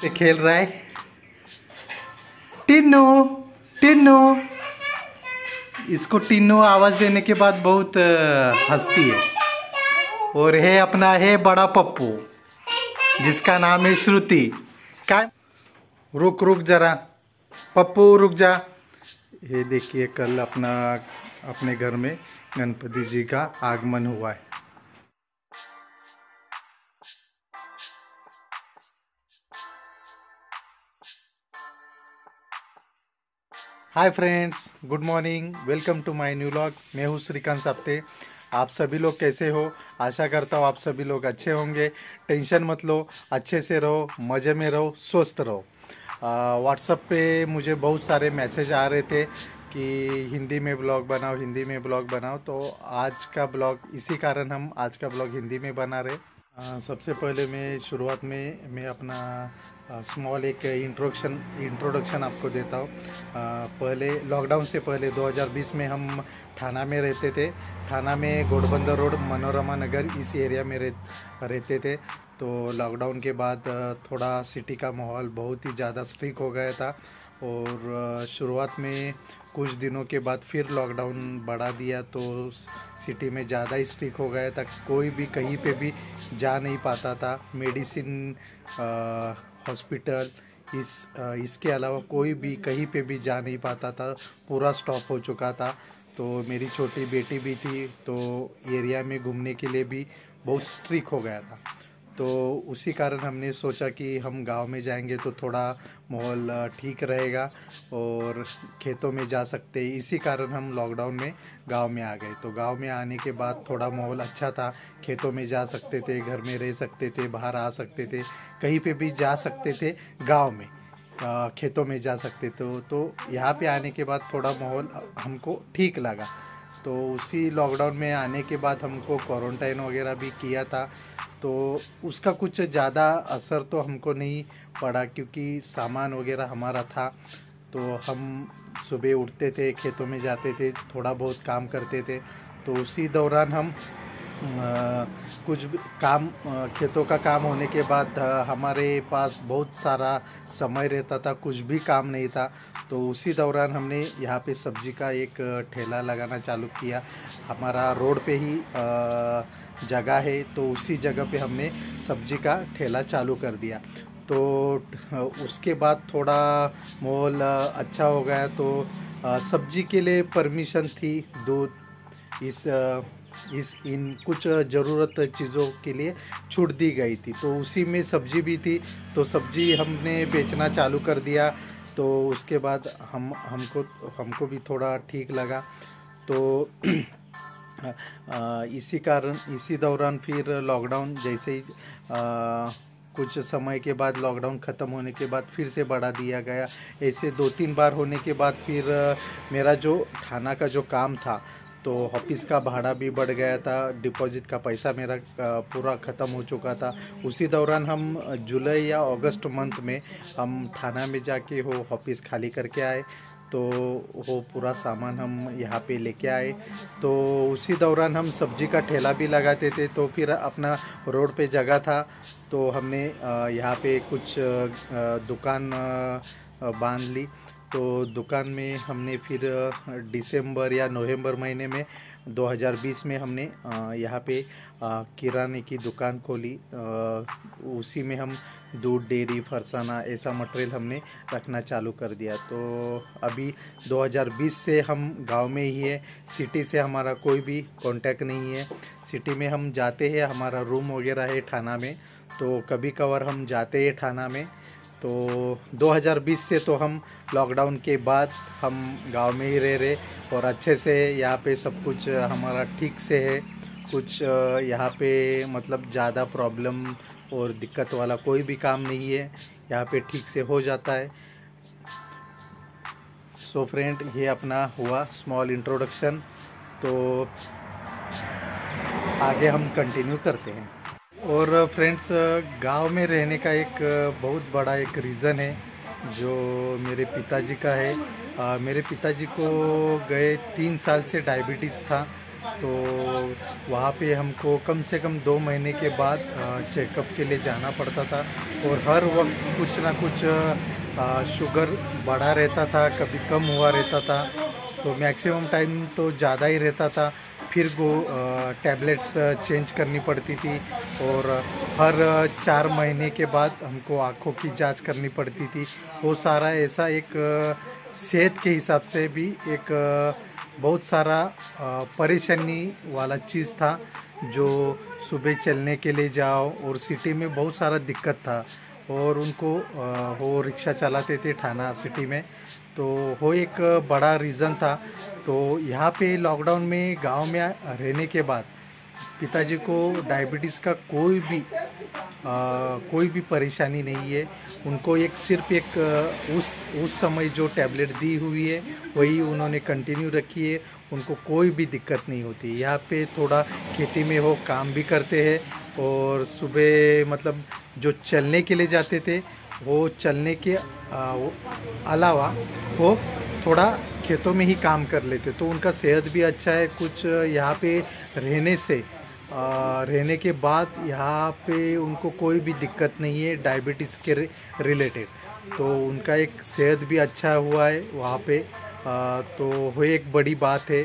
से खेल रहा है। टिन्नू टिन्नू। इसको टिन्नू आवाज़ देने के बाद बहुत हंसती है। और है अपना, है बड़ा पप्पू, जिसका नाम है श्रुति। क्या रुक रुक जरा। पप्पू, रुक जा। ये देखिए, कल अपना, अपने घर में गणपति जी का आगमन हुआ है। Hi friends good morning welcome to my new vlog मैं हूँ श्रीकांत सप्ते। आप सभी लोग कैसे हो? आशा करता हूँ आप सभी लोग अच्छे होंगे। टेंशन मत लो, अच्छे से रहो, मज़े में रहो, स्वस्थ रहो। व्हाट्सएप पे मुझे बहुत सारे मैसेज आ रहे थे कि हिंदी में ब्लॉग बनाओ, हिंदी में ब्लॉग बनाओ। तो आज का ब्लॉग इसी कारण हम आज का ब्लॉग हिंदी में बना रहे। सबसे पहले मैं शुरुआत में, मैं अपना स्मॉल एक इंट्रोडक्शन इंट्रोडक्शन आपको देता हूँ। पहले लॉकडाउन से पहले 2020 में हम थाना में रहते थे। थाना में घोड़बंदर रोड, मनोरमा नगर, इस एरिया में रह, रहते थे। तो लॉकडाउन के बाद थोड़ा सिटी का माहौल बहुत ही ज़्यादा स्ट्रिक हो गया था। और शुरुआत में कुछ दिनों के बाद फिर लॉकडाउन बढ़ा दिया तो सिटी में ज़्यादा स्ट्रिक हो गया था। कोई भी कहीं पे भी जा नहीं पाता था। मेडिसिन हॉस्पिटल इस अ, इसके अलावा कोई भी कहीं पे भी जा नहीं पाता था। पूरा स्टॉप हो चुका था। तो मेरी छोटी बेटी भी थी तो एरिया में घूमने के लिए भी बहुत स्ट्रिक हो गया था। तो उसी कारण हमने सोचा कि हम गाँव में जाएँगे तो थोड़ा माहौल ठीक रहेगा और खेतों में जा सकते इसी कारण हम लॉकडाउन में गाँव में आ गए। तो गाँव में आने के बाद थोड़ा माहौल अच्छा था। खेतों में जा सकते थे घर में रह सकते थे बाहर आ सकते थे कहीं पे भी जा सकते थे गाँव में अ, खेतों में जा सकते थे। तो यहाँ पे आने के बाद थोड़ा माहौल हमको ठीक लगा। तो उसी लॉकडाउन में आने के बाद हमको क्वारंटाइन वगैरह भी किया था। तो उसका कुछ ज़्यादा असर तो हमको नहीं पड़ा क्योंकि सामान वगैरह हमारा था तो हम सुबह उठते थे खेतों में जाते थे थोड़ा बहुत काम करते थे तो उसी दौरान हम अ, कुछ काम खेतों का काम होने के बाद हमारे पास बहुत सारा समय रहता था कुछ भी काम नहीं था तो उसी दौरान हमने यहाँ पे सब्ज़ी का एक ठेला लगाना चालू किया। हमारा रोड पे ही जगह है तो उसी जगह पे हमने सब्ज़ी का ठेला चालू कर दिया। तो उसके बाद थोड़ा मॉल अच्छा हो गया तो सब्ज़ी के लिए परमिशन थी, दूध, इस इस, इन कुछ ज़रूरत चीज़ों के लिए छूट दी गई थी। तो उसी में सब्ज़ी भी थी तो सब्ज़ी हमने बेचना चालू कर दिया। तो उसके बाद हम, हमको हमको भी थोड़ा ठीक लगा। तो इसी कारण, इसी दौरान फिर लॉकडाउन जैसे ही कुछ समय के बाद लॉकडाउन ख़त्म होने के बाद फिर से बढ़ा दिया गया। ऐसे दो तीन बार होने के बाद फिर मेरा जो थाना का जो काम था तो ऑफ़िस का भाड़ा भी बढ़ गया था डिपॉजिट का पैसा मेरा पूरा ख़त्म हो चुका था। उसी दौरान हम जुलाई या अगस्त मंथ में हम थाना में जाके वो ऑफ़िस खाली करके आए। तो वो पूरा सामान हम यहाँ पे लेके आए। तो उसी दौरान हम सब्ज़ी का ठेला भी लगाते थे तो फिर अपना रोड पे जगह था। तो हमने यहाँ पे कुछ दुकान बाँध ली। तो दुकान में हमने फिर दिसंबर या नवंबर महीने में 2020 में हमने यहाँ पे किराने की दुकान खोली। उसी में हम दूध डेयरी फरसाना, ऐसा मटेरियल हमने रखना चालू कर दिया। तो अभी 2020 से हम गाँव में ही है। सिटी से हमारा कोई भी कांटेक्ट नहीं है। सिटी में हम जाते हैं, हमारा रूम वगैरह है थाना में। तो कभी कभार हम जाते हैं थाना में। तो 2020 से तो हम लॉकडाउन के बाद हम गाँव में ही रह रहे और अच्छे से यहाँ पे सब कुछ हमारा ठीक से है। कुछ यहाँ पे मतलब ज़्यादा प्रॉब्लम और दिक्कत वाला कोई भी काम नहीं है। यहाँ पे ठीक से हो जाता है। सो so फ्रेंड ये अपना हुआ स्मॉल इंट्रोडक्शन तो आगे हम कंटिन्यू करते हैं। और फ्रेंड्स गाँव में रहने का एक बहुत बड़ा एक रीज़न है जो मेरे पिताजी का है। अ, मेरे पिताजी को गए तीन साल से डायबिटीज़ था। तो वहाँ पे हमको कम से कम दो महीने के बाद चेकअप के लिए जाना पड़ता था और हर वक्त कुछ ना कुछ शुगर बढ़ा रहता था, कभी कम हुआ रहता था। तो मैक्सिमम टाइम तो ज़्यादा ही रहता था। फिर वो टैबलेट्स चेंज करनी पड़ती थी और हर चार महीने के बाद हमको आँखों की जाँच करनी पड़ती थी। वो सारा ऐसा एक सेहत के हिसाब से भी एक बहुत सारा परेशानी वाला चीज़ था, जो सुबह चलने के लिए जाओ और सिटी में बहुत सारा दिक्कत था। और उनको वो रिक्शा चलाते थे थाना सिटी में। तो वो एक बड़ा रीज़न था। तो यहाँ पे लॉकडाउन में गाँव में रहने के बाद पिताजी को डायबिटीज़ का कोई भी आ, कोई भी परेशानी नहीं है। उनको एक सिर्फ़ एक उस उस समय जो टैबलेट दी हुई है वही उन्होंने कंटिन्यू रखी है। उनको कोई भी दिक्कत नहीं होती। यहाँ पे थोड़ा खेती में हो काम भी करते हैं और सुबह मतलब जो चलने के लिए जाते थे वो चलने के अलावा वो थोड़ा खेतों में ही काम कर लेते तो उनका सेहत भी अच्छा है। कुछ यहाँ पे रहने से आ, रहने के बाद यहाँ पे उनको कोई भी दिक्कत नहीं है डायबिटीज़ के रिलेटेड तो उनका एक सेहत भी अच्छा हुआ है वहाँ पे। आ, तो वो एक बड़ी बात है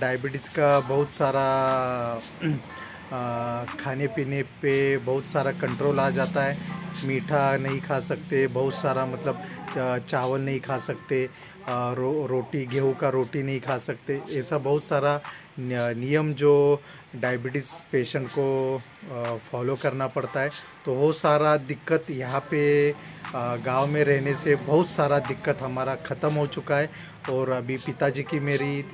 डायबिटीज़ का बहुत सारा आ, खाने पीने पे बहुत सारा कंट्रोल आ जाता है। मीठा नहीं खा सकते बहुत सारा मतलब चावल नहीं खा सकते। रो, रोटी गेहूँ का रोटी नहीं खा सकते। ऐसा बहुत सारा नियम जो डायबिटीज़ पेशेंट को फॉलो करना पड़ता है। तो वो सारा दिक्कत यहाँ पे गाँव में रहने से बहुत सारा दिक्कत हमारा ख़त्म हो चुका है। और अभी पिताजी की मेरी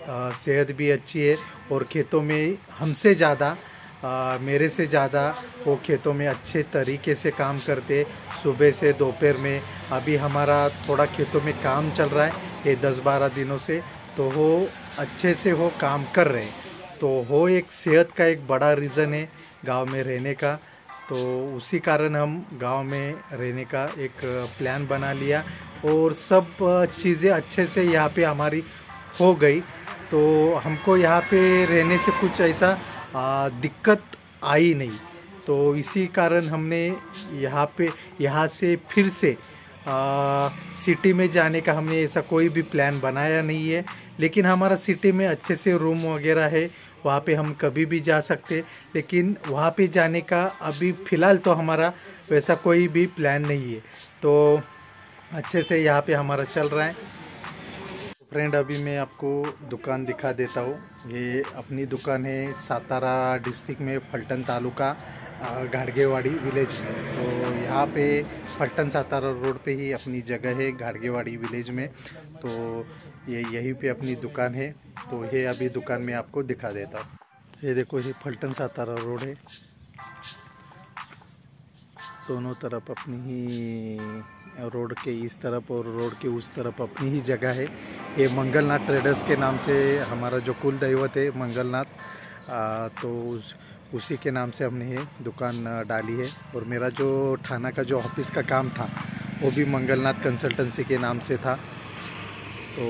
सेहत भी अच्छी है और खेतों में हमसे ज़्यादा आ, मेरे से ज़्यादा वो खेतों में अच्छे तरीके से काम करते सुबह से दोपहर में अभी हमारा थोड़ा खेतों में काम चल रहा है। ये दस बारह दिनों से तो वो अच्छे से वो काम कर रहे हैं। तो वो एक सेहत का एक बड़ा रीज़न है गाँव में रहने का। तो उसी कारण हम गाँव में रहने का एक प्लान बना लिया और सब चीज़ें अच्छे से यहाँ पे हमारी हो गई। तो हमको यहाँ पे रहने से कुछ ऐसा दिक्कत आई नहीं। तो इसी कारण हमने यहाँ पे, यहाँ से फिर से सिटी में जाने का हमने ऐसा कोई भी प्लान बनाया नहीं है, लेकिन हमारा सिटी में अच्छे से रूम वगैरह है, वहाँ पे हम कभी भी जा सकते लेकिन वहाँ पे जाने का अभी फ़िलहाल तो हमारा वैसा कोई भी प्लान नहीं है। तो अच्छे से यहाँ पे हमारा चल रहा है। फ्रेंड अभी मैं आपको दुकान दिखा देता हूँ। ये अपनी दुकान है सातारा डिस्ट्रिक्ट में, फल्टन तालुका। घाड़गेवाड़ी विलेज। में तो यहाँ पे फल्टन सातारा रोड पे ही अपनी जगह है घाड़गेवाड़ी विलेज में। तो ये यहीं पे अपनी दुकान है। तो ये अभी दुकान में आपको दिखा देता हूँ। ये देखो, ये फल्टन सातारा रोड है। दोनों तरफ़ अपनी ही रोड के इस तरफ़ और रोड के उस तरफ़ अपनी ही जगह है। ये मंगलनाथ ट्रेडर्स के नाम से हमारा जो कुल दैवत है, मंगलनाथ। तो उसी के नाम से हमने ये दुकान डाली है। और मेरा जो थाना का जो ऑफ़िस का काम था, वो भी मंगलनाथ कंसल्टेंसी के नाम से था। तो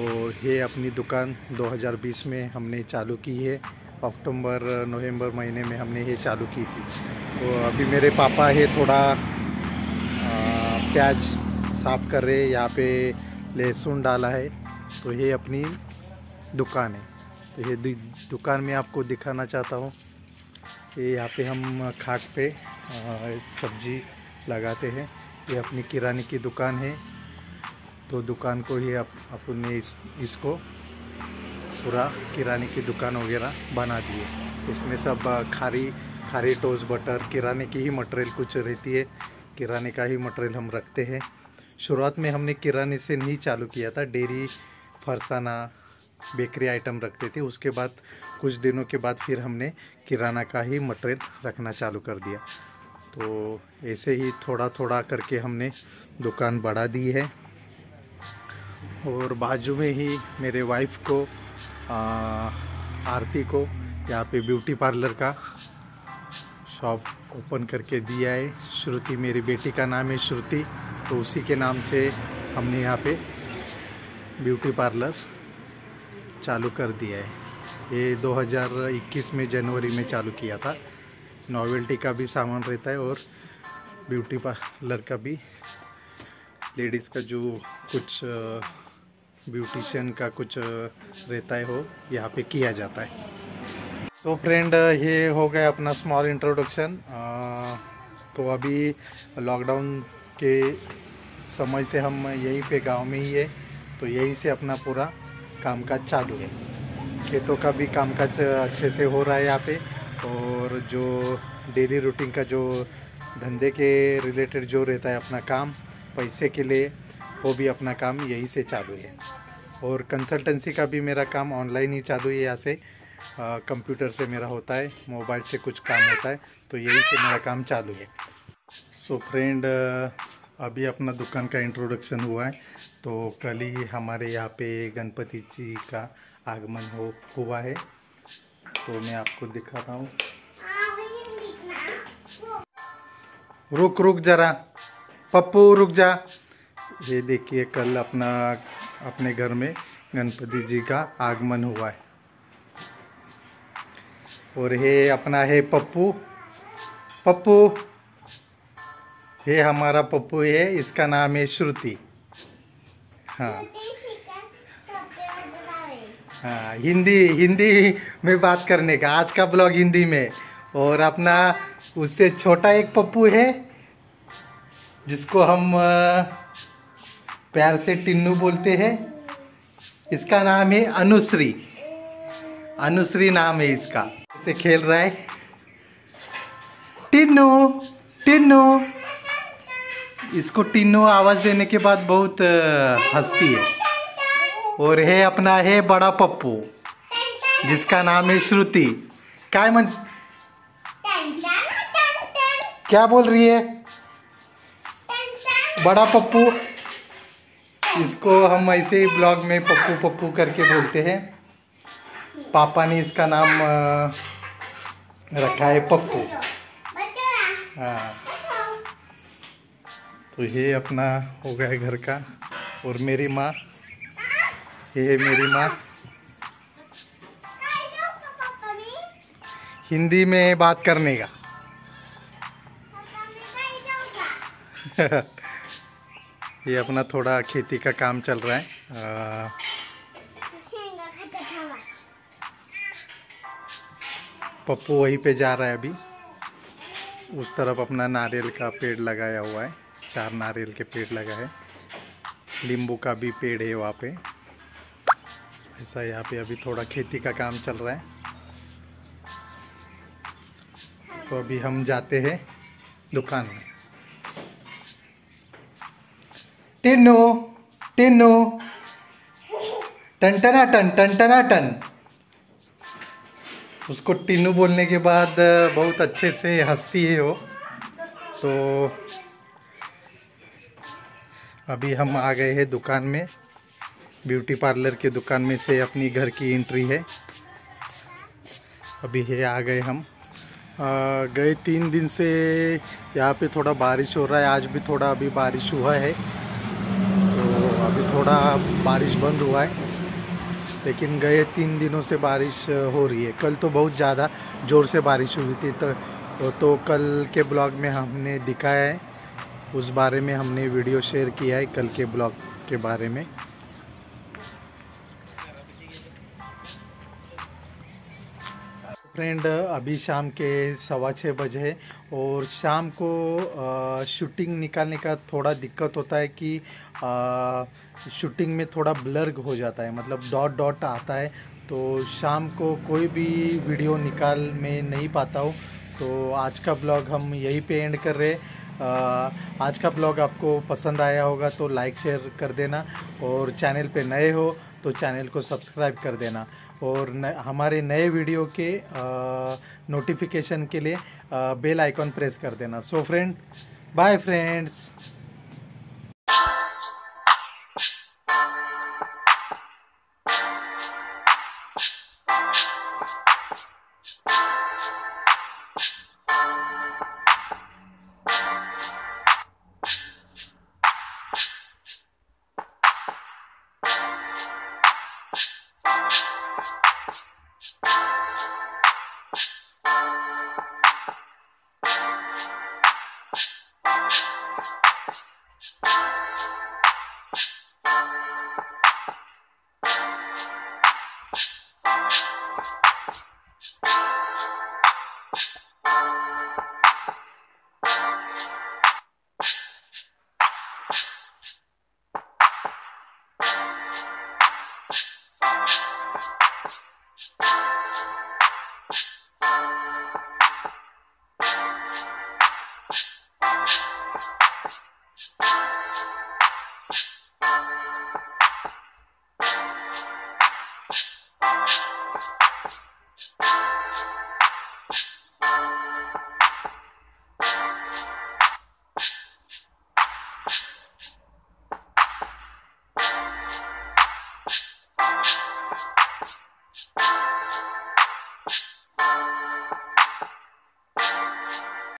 ये अपनी दुकान 2020 में हमने चालू की है। अक्टूबर नवंबर महीने में हमने ये चालू की थी। तो अभी मेरे पापा है, थोड़ा प्याज साफ़ कर रहे यहाँ पे लहसुन डाला है। तो ये अपनी दुकान है। तो ये दुकान में आपको दिखाना चाहता हूँ। ये यहाँ पे हम खाट पे सब्ज़ी लगाते हैं। ये अपनी किराने की दुकान है। तो दुकान को ही अपन ने इस, इसको पूरा किराने की दुकान वगैरह बना दिए। इसमें सब खारी खारी टोस बटर किराने की ही मटेरियल कुछ रहती है। किराने का ही मटेरियल हम रखते हैं। शुरुआत में हमने किराने से नहीं चालू किया था। डेयरी फरसाना बेकरी आइटम रखते थे। उसके बाद कुछ दिनों के बाद फिर हमने किराना का ही मटेरियल रखना चालू कर दिया। तो ऐसे ही थोड़ा थोड़ा करके हमने दुकान बढ़ा दी है। और बाजू में ही मेरे वाइफ को आ, आरती को यहाँ पे ब्यूटी पार्लर का शॉप ओपन करके दिया है। श्रुति मेरी बेटी का नाम है श्रुति। तो उसी के नाम से हमने यहाँ पे ब्यूटी पार्लर चालू कर दिया है। ये 2021 में जनवरी में चालू किया था। नॉवेल्टी का भी सामान रहता है और ब्यूटी पार्लर का भी। लेडीज़ का जो कुछ ब्यूटिशियन का कुछ रहता है, वो यहाँ पे किया जाता है। तो फ्रेंड ये हो गया अपना स्मॉल इंट्रोडक्शन तो अभी लॉकडाउन के समय से हम यहीं पे गाँव में ही है तो यहीं से अपना पूरा कामकाज चालू है खेतों का भी कामकाज अच्छे से हो रहा है यहाँ पे. और जो डेली रूटीन का जो धंधे के रिलेटेड जो रहता है अपना काम, पैसे के लिए, वो भी अपना काम यहीं से चालू है. और कंसल्टेंसी का भी मेरा काम ऑनलाइन ही चालू है यहाँ से. कंप्यूटर से मेरा होता है मोबाइल से कुछ काम होता है तो यही से मेरा काम चालू है. सो so फ्रेंड अभी अपना दुकान का इंट्रोडक्शन हुआ है तो कल ही हमारे यहाँ पे गणपति जी का आगमन हो, हुआ है। तो मैं आपको दिखाता हूँ। रुक रुक जरा। पप्पू, रुक जा। ये देखिए, कल अपना, अपने घर में गणपति जी का आगमन हुआ है। और ये अपना है पप्पू। पप्पू ये हमारा पप्पू है, इसका नाम है श्रुति। हाँ। हाँ हिंदी हिंदी में बात करने का, आज का ब्लॉग हिंदी में। और अपना, उससे छोटा एक पप्पू है, जिसको हम प्यार से टिन्नू बोलते हैं। इसका नाम है अनुश्री। अनुश्री नाम है इसका। से खेल रहा है। टिन्नू टिन्नू। इसको टिन्नू आवाज़ देने के बाद बहुत हंसती है। और है अपना, है बड़ा पप्पू, जिसका नाम है श्रुति। क्या मन क्या बोल रही है? बड़ा पप्पू। इसको हम ऐसे ही ब्लॉग में पप्पू पप्पू करके बोलते हैं। पापा ने इसका नाम रखा है पप्पू। हाँ। तो ये अपना हो गया घर का और मेरी माँ। ये है मेरी माँ। हिंदी में बात करने का। ये अपना थोड़ा खेती का काम चल रहा है। आ, पप्पू वहीं पे जा रहा है अभी। उस तरफ़ अपना नारियल का पेड़ लगाया हुआ है। चार नारियल के पेड़ लगा है। नींबू का भी पेड़ है वहाँ पे। ऐसा यहाँ पे अभी थोड़ा खेती का काम चल रहा है। तो अभी हम जाते हैं दुकान में। टन टना टन टन टना टन उसको टिन्नू बोलने के बाद बहुत अच्छे से हंसती है वो। तो अभी हम आ गए हैं दुकान में। ब्यूटी पार्लर के दुकान में से अपनी घर की एंट्री है। अभी है आ गए हम। आ, गए तीन दिन से यहाँ पे थोड़ा बारिश हो रहा है। आज भी थोड़ा अभी बारिश हुआ है। तो अभी थोड़ा बारिश बंद हुआ है। लेकिन गए तीन दिनों से बारिश हो रही है। कल तो बहुत ज़्यादा ज़ोर से बारिश हुई थी। तो तो कल के ब्लॉग में हमने दिखाया है। उस बारे में हमने वीडियो शेयर किया है कल के ब्लॉग के बारे में। फ्रेंड, अभी शाम के सवा छः बजे और शाम को शूटिंग निकालने का थोड़ा दिक्कत होता है कि शूटिंग में थोड़ा ब्लर हो जाता है मतलब डॉट डॉट आता है तो शाम को कोई भी वीडियो निकाल में नहीं पाता हूँ। तो आज का ब्लॉग हम यहीं पे एंड कर रहे आज का ब्लॉग आपको पसंद आया होगा तो लाइक शेयर कर देना और चैनल पे नए हो तो चैनल को सब्सक्राइब कर देना। और न, हमारे नए वीडियो के नोटिफिकेशन के लिए बेल आइकॉन प्रेस कर देना। So friend bye friends